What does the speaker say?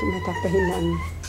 Tumatapahin namin.